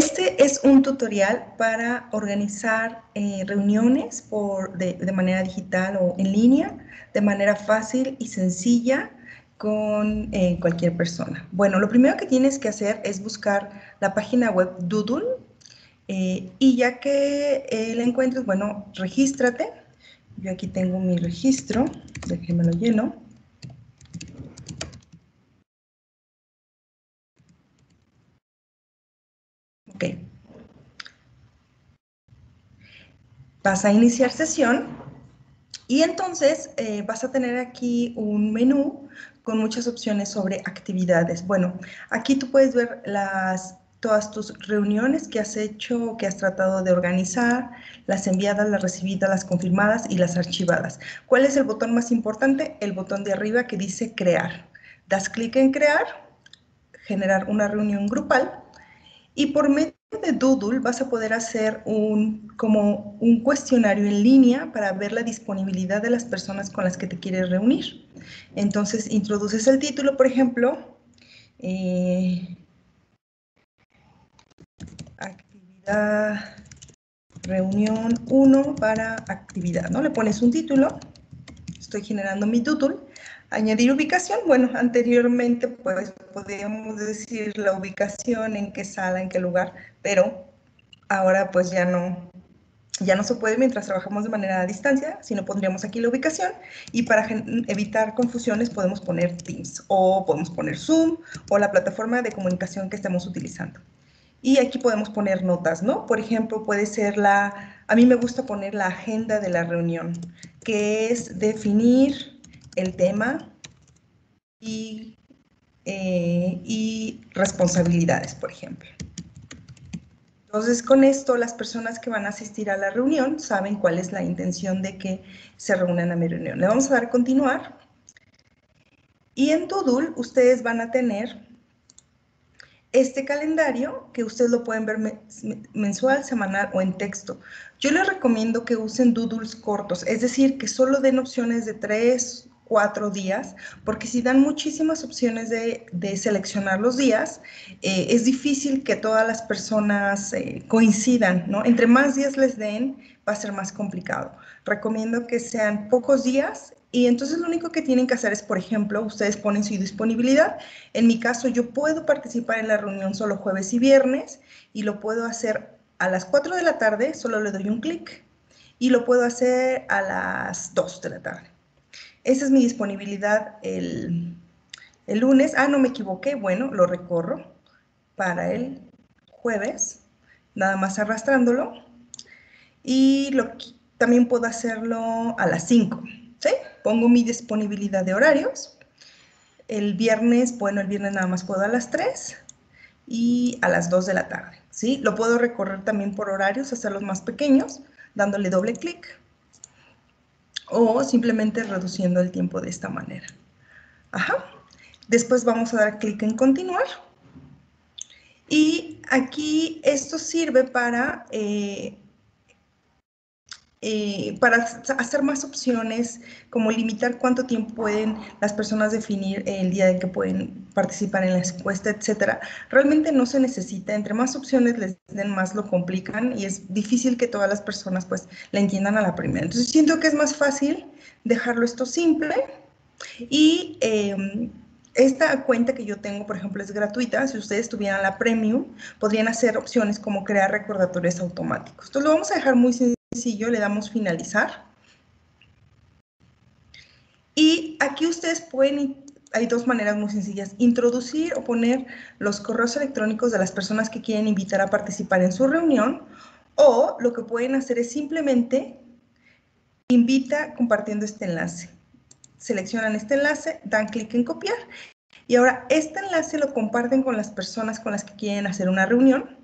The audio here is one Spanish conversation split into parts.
Este es un tutorial para organizar eh, reuniones por, de, manera digital o en línea, de manera fácil y sencilla con eh, cualquier persona. Bueno, lo primero que tienes que hacer es buscar la página web Doodle eh, y ya que la encuentres, bueno, regístrate. Yo aquí tengo mi registro, déjenme lo lleno. Vas a iniciar sesión y entonces eh, vas a tener aquí un menú con muchas opciones sobre actividades. Bueno, aquí tú puedes ver las, todas tus reuniones que has hecho, que has tratado de organizar, las enviadas, las recibidas, las confirmadas y las archivadas. ¿Cuál es el botón más importante? El botón de arriba que dice crear. Das clic en crear, generar una reunión grupal y por medio de Doodle vas a poder hacer un, como un cuestionario en línea para ver la disponibilidad de las personas con las que te quieres reunir. Entonces, introduces el título, por ejemplo, eh, actividad, reunión 1 para actividad, ¿no? Le pones un título, estoy generando mi Doodle, Añadir ubicación, bueno, anteriormente pues podíamos decir la ubicación, en qué sala, en qué lugar, pero ahora pues ya no, ya no se puede mientras trabajamos de manera a distancia, sino pondríamos aquí la ubicación y para evitar confusiones podemos poner Teams o podemos poner Zoom o la plataforma de comunicación que estemos utilizando. Y aquí podemos poner notas, ¿no? Por ejemplo, puede ser la, a mí me gusta poner la agenda de la reunión, que es definir el tema y, eh, y responsabilidades, por ejemplo. Entonces, con esto, las personas que van a asistir a la reunión saben cuál es la intención de que se reúnan a mi reunión. Le vamos a dar continuar. Y en Doodle, ustedes van a tener este calendario que ustedes lo pueden ver mensual, semanal o en texto. Yo les recomiendo que usen doodles cortos, es decir, que solo den opciones de tres cuatro días, porque si dan muchísimas opciones de, seleccionar los días, eh, es difícil que todas las personas eh, coincidan, ¿no? Entre más días les den, va a ser más complicado. Recomiendo que sean pocos días y entonces lo único que tienen que hacer es, por ejemplo, ustedes ponen su disponibilidad. En mi caso, yo puedo participar en la reunión solo jueves y viernes y lo puedo hacer a las 4 de la tarde, solo le doy un clic, y lo puedo hacer a las 2 de la tarde. Esa es mi disponibilidad el, lunes. Ah, no me equivoqué. Bueno, lo recorro para el jueves, nada más arrastrándolo. Y lo, también puedo hacerlo a las 5. ¿sí? Pongo mi disponibilidad de horarios. El viernes, bueno, el viernes nada más puedo a las 3 y a las 2 de la tarde. ¿sí? Lo puedo recorrer también por horarios, hacerlos más pequeños, dándole doble clic o simplemente reduciendo el tiempo de esta manera. Ajá. Después vamos a dar clic en continuar. Y aquí esto sirve para eh, eh, para hacer más opciones, como limitar cuánto tiempo pueden las personas definir el día en que pueden participar en la encuesta, etcétera, realmente no se necesita. Entre más opciones les den, más lo complican y es difícil que todas las personas pues la entiendan a la primera. Entonces siento que es más fácil dejarlo esto simple y em, esta cuenta que yo tengo, por ejemplo, es gratuita. Si ustedes tuvieran la Premium, podrían hacer opciones como crear recordatorios automáticos. Entonces lo vamos a dejar muy sencillo sencillo, le damos finalizar. Y aquí ustedes pueden, hay dos maneras muy sencillas, introducir o poner los correos electrónicos de las personas que quieren invitar a participar en su reunión, o lo que pueden hacer es simplemente invita compartiendo este enlace. Seleccionan este enlace, dan clic en copiar y ahora este enlace lo comparten con las personas con las que quieren hacer una reunión.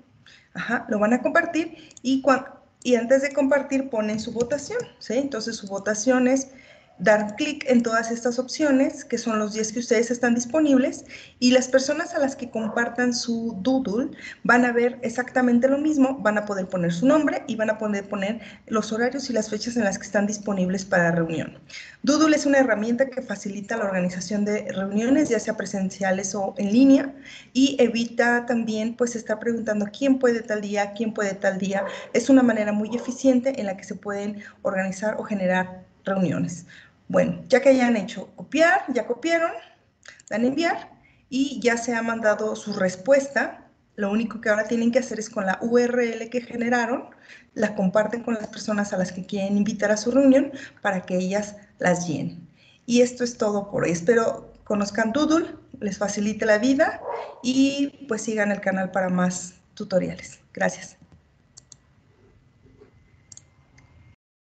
Ajá, lo van a compartir y cuando, y antes de compartir ponen su votación, ¿sí? Entonces su votación es dar clic en todas estas opciones, que son los días que ustedes están disponibles, y las personas a las que compartan su Doodle van a ver exactamente lo mismo, van a poder poner su nombre y van a poder poner los horarios y las fechas en las que están disponibles para reunión. Doodle es una herramienta que facilita la organización de reuniones, ya sea presenciales o en línea, y evita también pues estar preguntando quién puede tal día, quién puede tal día. Es una manera muy eficiente en la que se pueden organizar o generar reuniones. Bueno, ya que hayan hecho copiar, ya copiaron, dan enviar y ya se ha mandado su respuesta. Lo único que ahora tienen que hacer es con la URL que generaron, la comparten con las personas a las que quieren invitar a su reunión para que ellas las llenen. Y esto es todo por hoy. Espero conozcan Doodle, les facilite la vida y pues sigan el canal para más tutoriales. Gracias.